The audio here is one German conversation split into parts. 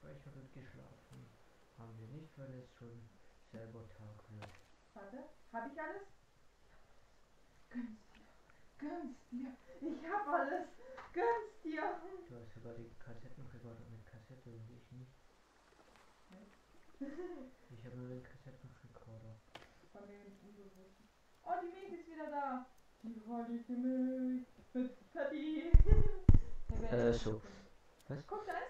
gespeichert und geschlafen. Haben wir nicht, weil es schon selber Tag wird. Warte, hab ich alles? Gönn's dir. Gönn's dir. Ich hab alles. Gönn's dir. Du hast sogar den Kassettenrekorder mit Kassette und ich nicht. Ich habe nur den Kassettenrekorder. Oh, die Meg ist wieder da. Die freudige Meg. Mit Patty. Der wär Äh, so. Was? Guck, da ist.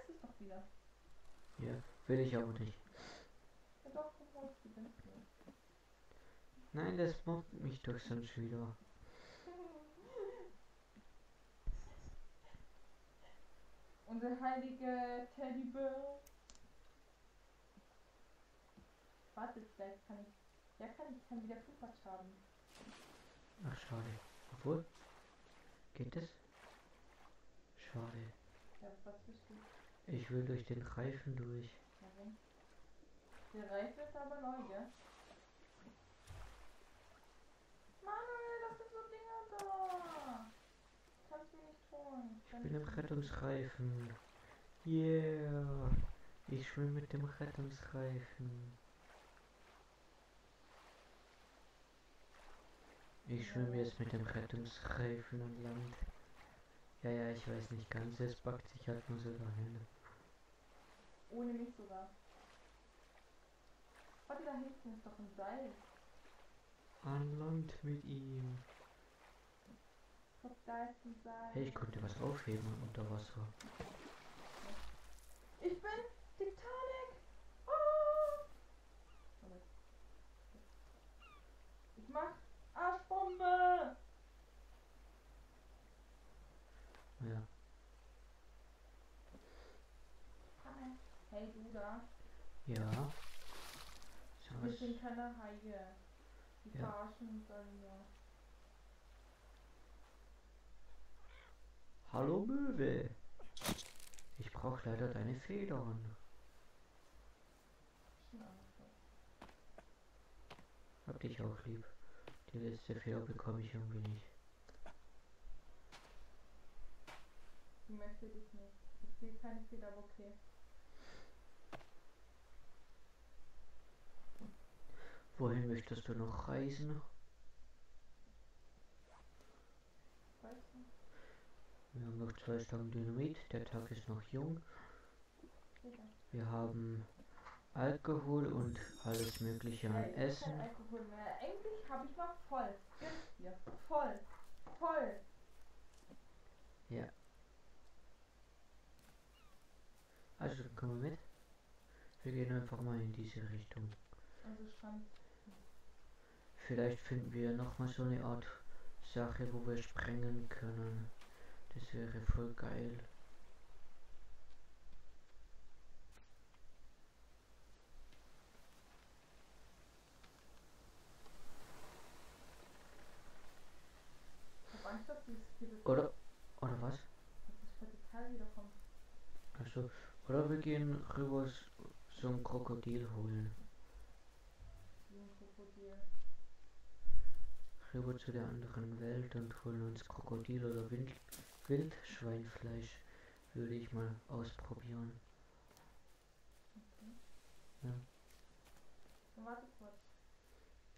Ja, will ich aber nicht. Hier. Nein, das mobbt mich doch sonst wieder. Unser heilige Teddybär. Warte, vielleicht kann ich. Ja, kann ich kann wieder Fußpatsch haben. Ach, schade. Obwohl, geht es? Schade. Ja, was bist du? Ich will durch den Reifen durch. Der Reifen ist aber neu, gell? Manuel, das sind so Dinger da. Kannst du nicht tun. Ich bin im Rettungsreifen. Yeah. Ich schwimme mit dem Rettungsreifen. Ich schwimme jetzt mit dem Rettungsreifen an Land. Ja, ja, ich weiß nicht ganz. Es backt sich halt nur so dahin. Ohne mich sogar. Warte, da hinten ist doch ein Seil. An Land mit ihm. Guck, da ist ein Seil. Hey, ich konnte was aufheben unter Wasser. Ich bin Titanic. Oh. Ich mach Arschbombe. Ja. Hey, du da. Ja. Wir sind keine Haie. Die Ja. verarschen uns alle. Hallo Möwe. Ich brauche leider deine Federn. Hab dich auch lieb. Die letzte Feder bekomme ich irgendwie nicht. Möchte dich nicht. Ich will keine okay. Wohin möchtest du noch reisen? Wir haben noch zwei Stangen Dynamit. Der Tag ist noch jung. Wir haben Alkohol und alles Mögliche an Essen. Alkohol mehr. Eigentlich habe ich mal voll. Hier. Voll. Ja. Kommen wir mit. Wir gehen einfach mal in diese Richtung. Also Strand. Vielleicht finden wir noch mal so eine Art Sache, wo wir sprengen können. Das wäre voll geil. Angst, Oder oder was? dass oder wir gehen rüber ein Krokodil holen. Krokodil. Rüber zu der anderen Welt und holen uns Krokodil oder Wild Wildschweinfleisch. Würde ich mal ausprobieren. Okay. Ja. Warte kurz.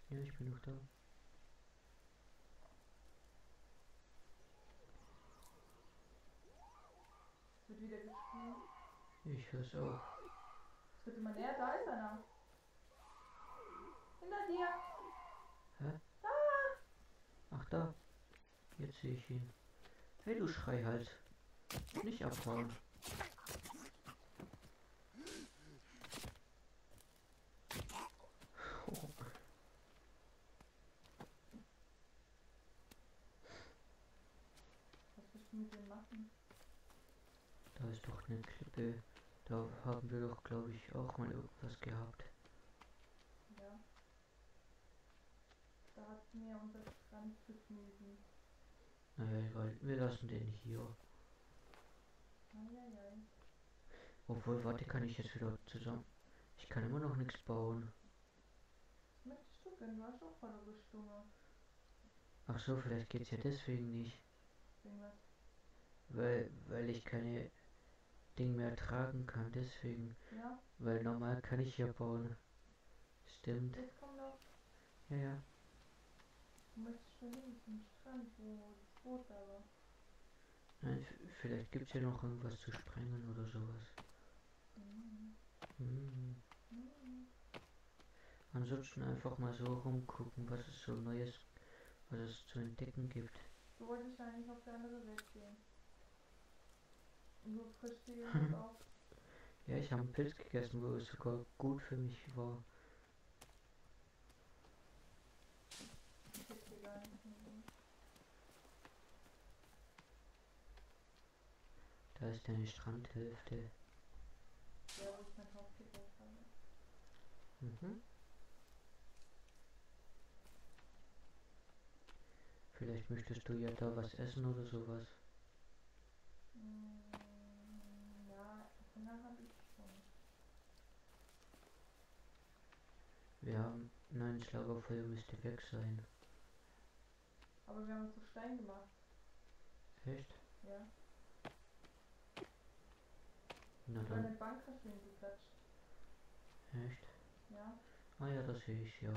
Ja, ich bin noch da. Wird wieder. Ich hör's auch. Es wird immer näher. Da ist einer. Hinter dir. Hä? Da. Ach da. Jetzt sehe ich ihn. Hey du Schreihals. Nicht abhauen. Oh, Was willst du mit dem machen? da ist doch eine Klippe. Da haben wir doch, glaube ich, auch mal irgendwas gehabt. Ja. Da hat mir unser Strandvergnügen. Naja, egal. Wir lassen den hier. Eieiei. Obwohl, warte, kann ich jetzt wieder zusammen. Ich kann immer noch nichts bauen. Was möchtest du denn? Du hast doch voller Rüstung. Ach so, vielleicht geht's ja deswegen nicht. Irgendwas. Weil, weil ich keine Ding mehr tragen kann, deswegen. Ja, Weil normal kann ich ja bauen. Stimmt. jetzt komm doch. Ja, ja. Du möchtest schon hin zum Strand, wo das Boot da war. Nein, vielleicht gibt's hier noch irgendwas zu sprengen oder sowas. Mhm. Hm. Mhm. Ansonsten einfach mal so rumgucken, was es so Neues, was es zu entdecken gibt. Du wolltest eigentlich auf die andere Welt gehen. Und du frisst. Ja, ich habe einen Pilz gegessen, wo es sogar gut für mich war. Da ist eine Strandhälfte. Ja, wo ich mein. Mhm. Vielleicht möchtest du ja da was essen oder sowas. Mm, Ja, Hunger habe ich schon. Wir haben. Nein, das Lagerfeuer müsste weg sein. Aber wir haben es so Stein gemacht. Echt? Ja. Na Und eine dann. Bank du hingeklatscht. Echt? Ja. Ah ja, das sehe ich, ja.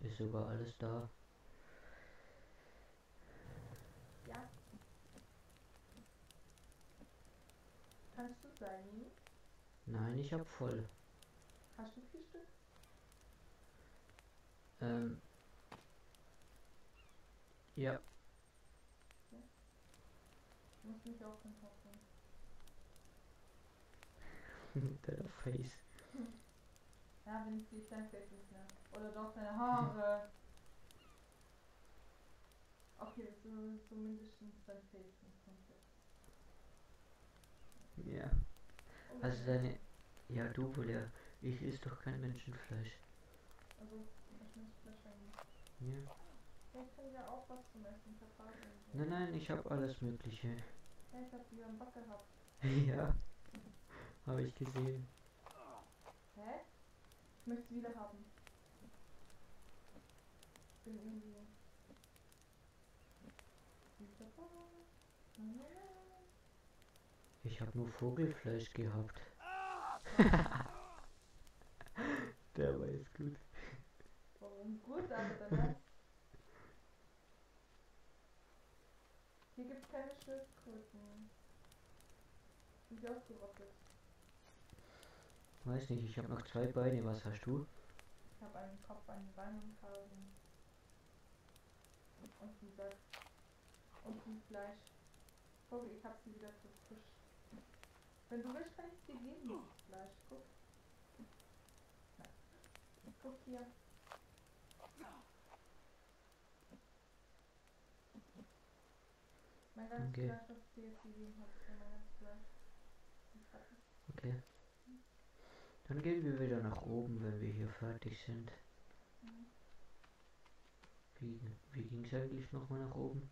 Ist sogar alles da. Ja. Kannst du sein? Nein, ich hab voll. Hast du vier Stück? Ähm. Ja, Du musst mich auch kontaktieren. der Face. Ja, wenn ich dann fällt nicht mehr. Oder doch deine Haare. Okay, so, so mindestens dein Face nicht komplett. Ja. Oh, Also deine. Ja, du wohl ja. Ich is doch kein Menschenfleisch. Also, ich muss Fleisch eigentlich. Ja. Ja, ich kann ja auch was zum Essen vertragen. Nein, nein, ich hab alles Mögliche. Ja, ich hab die am Back gehabt. ja. Habe ich gesehen. Hä? Ich möchte wieder haben. Ich bin irgendwie. Nein, nein. Ich habe nur Vogelfleisch gehabt. Der war jetzt gut. Warum gut, aber danach. Hier gibt's keine Schildkröten. Sind die ausgerottet? Weiß nicht, ich habe noch zwei Beine. Was hast du? Ich habe einen Kopf, einen Bein und Hasen. Und ein Sack. Und ein Fleisch. Guck, ich habe sie wieder gefischt. Wenn du willst, kann ich dir geben, Fleisch. Guck. Nein. Guck hier. Mein ganzes Okay. Fleisch, was ich dir jetzt gegeben habe, ist mein ganzes Fleisch. Es. Okay. Dann gehen wir wieder nach oben, wenn wir hier fertig sind. Mhm. Wie, wie ging es eigentlich nochmal nach oben?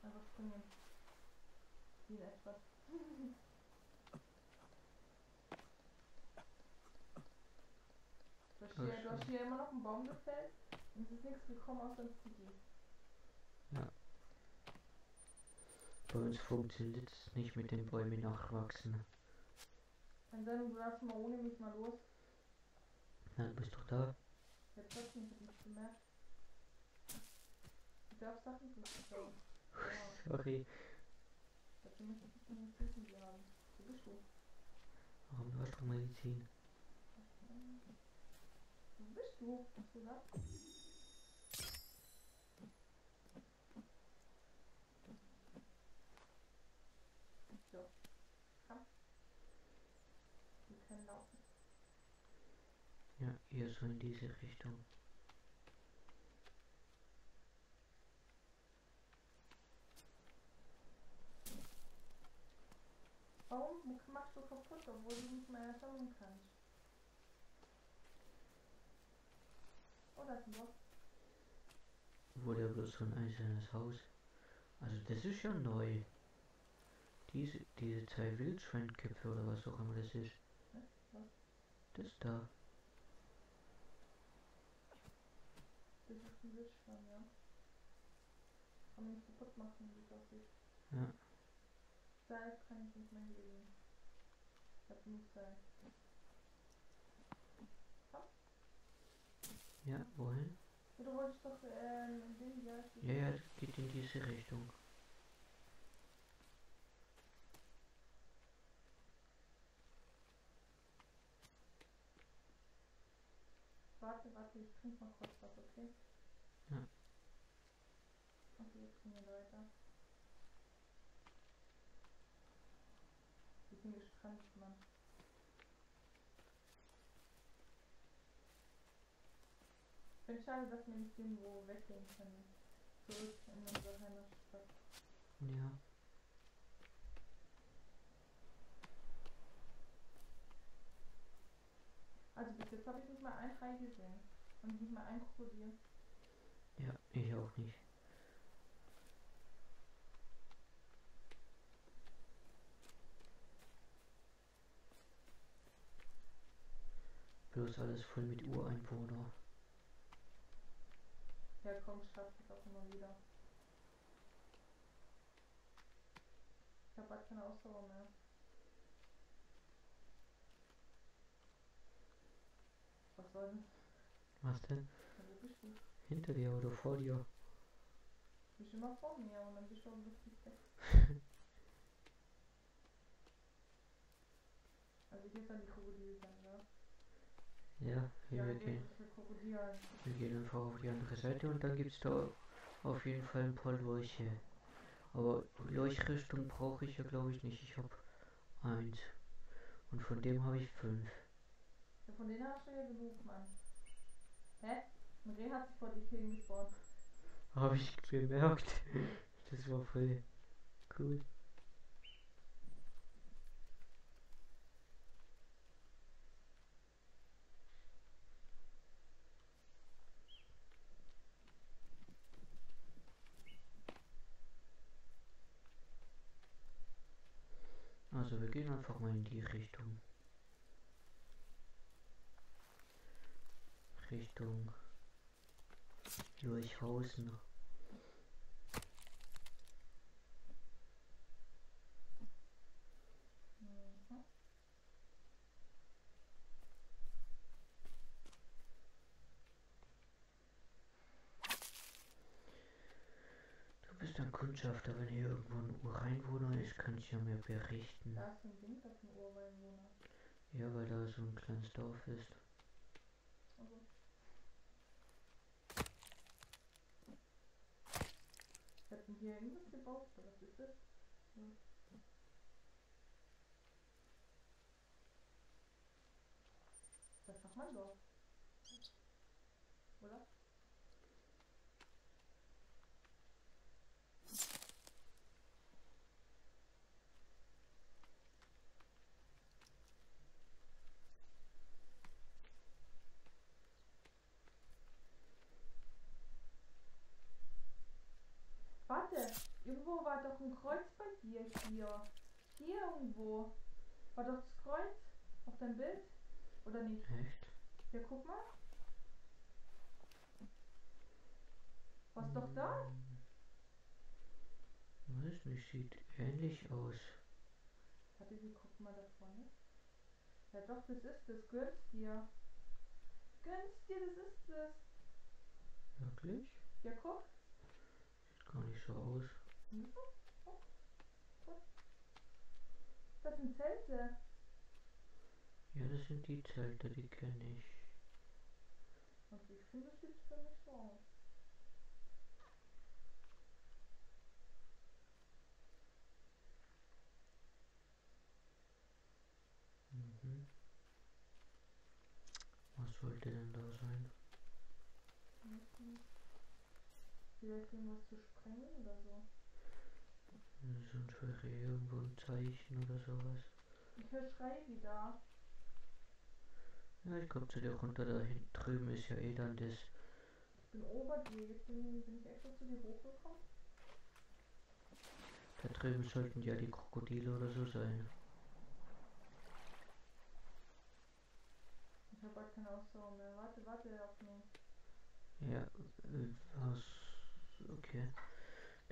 Einfach springen. Wie etwas. Du hast, hier, du hast hier immer noch einen Baum gefällt und es ist nichts gekommen aus dem Ziggy. Bei uns funktioniert es nicht mit den Bäumen nachwachsen. Kann sein, du darfst mal ohne mich mal los. Na, du bist doch da. Jetzt trotzdem, ich hab nicht gemerkt. Du darfst Sachen. Ja, Sorry. Warum du hast doch Medizin? Wo bist du? Hast du gesagt? So. Komm. Wir können laufen. Ja, eher so in diese Richtung. Warum machst du kaputt, obwohl du nicht mehr sammeln kannst? Oh, da ist ein Block. Wurde bloß so ein einzelnes Haus. Also das ist ja neu. Diese, diese zwei Wildschweinköpfe oder was auch immer das ist. Das da. Das ist ein Wildschwein, ja. Kann man nicht kaputt machen, wie es aussieht. Ja. Seil kann ich nicht mehr heben. Ja, wohin? Du wolltest doch, ähm, Ding, ja, Ja, das geht in diese Richtung. Warte, warte, ich trink mal kurz was, okay? Ja. Okay, jetzt gehen wir weiter. Sind gestrandet, Mann. Ich finde schade, dass wir nicht irgendwo weggehen können. Zurück in unsere Heimatstadt. Ja. Also bis jetzt habe ich nicht mal ein Hai gesehen. Und nicht mal ein Krokodil. Ja, ich auch nicht. Bloß alles voll mit Ureinwohner. Ja komm, schafft es auch immer wieder. Ich habe bald keine Ausdauer mehr. Was soll denn? Was denn? Hinter dir oder vor dir? Du bist immer vor mir und dann bist du auch lustig weg. Also hier kann die Krokodil sein, ja? Ja, wir gehen, wir gehen einfach auf die andere Seite und dann gibt's da auf jeden Fall ein paar Lurche. Aber Lurchrichtung brauche ich ja glaube ich nicht. Ich habe eins. Und von dem habe ich fünf. Ja, von denen hast du ja genug, Mann. Hä? Reh hat sich vor dich hingespawnt. Habe ich gemerkt. Das war voll cool. Also wir gehen einfach mal in die Richtung. Richtung Lurchhausen. Mhm. Du bist ein Kundschafter, wenn hier irgendwo ein Ureinwohner ist, kannst du ja mir berichten. Da ist ein Ding, das ein Ureinwohner. Ja, weil da so ein kleines Dorf ist. Also. Ich denn hier irgendwas gebaut, oder was ist das? Hm. Das ist doch mein Dorf. Oder? Warte, irgendwo war doch ein Kreuz bei dir hier. Hier irgendwo. War doch das Kreuz auf deinem Bild? Oder nicht? Echt? Ja, guck mal. Was doch da? Weiß nicht, sieht ähnlich aus. Warte, wir gucken mal da vorne. Ja doch, das ist es. Gönn's dir. Gönn's dir, das ist es. Wirklich? Ja, guck. Sieht gar nicht so aus. Das sind Zelte. Ja, das sind die Zelte, die kenne ich. Und ich finde, das sieht für mich so aus. Mhm. Was sollte denn da sein? Vielleicht irgendwas zu sprengen oder so. So ein Schwere irgendwo ein Zeichen oder sowas. Ich höre Schrei wieder. Ja, ich glaube zu dir runter, da hinten drüben ist ja eh dann das. Ich bin ober dir. Bin, bin ich extra zu dir hochgekommen. Da drüben sollten ja die Krokodile oder so sein. Ich habe bald keine Ausdauer mehr. Warte, warte auf mich. Ja, äh, was? Okay.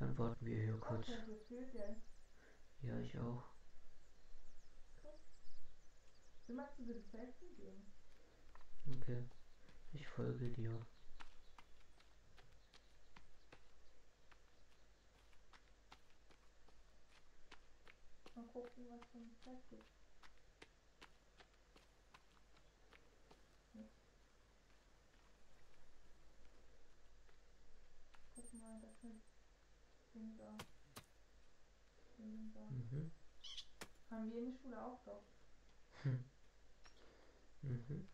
Dann warten wir hier kurz. Ja, ich auch. Okay. Ich folge dir. Mal gucken, was für ein Zeit gibt. Guck mal, das sind Ding da. Mhm. Haben wir in der Schule auch doch. Mhm.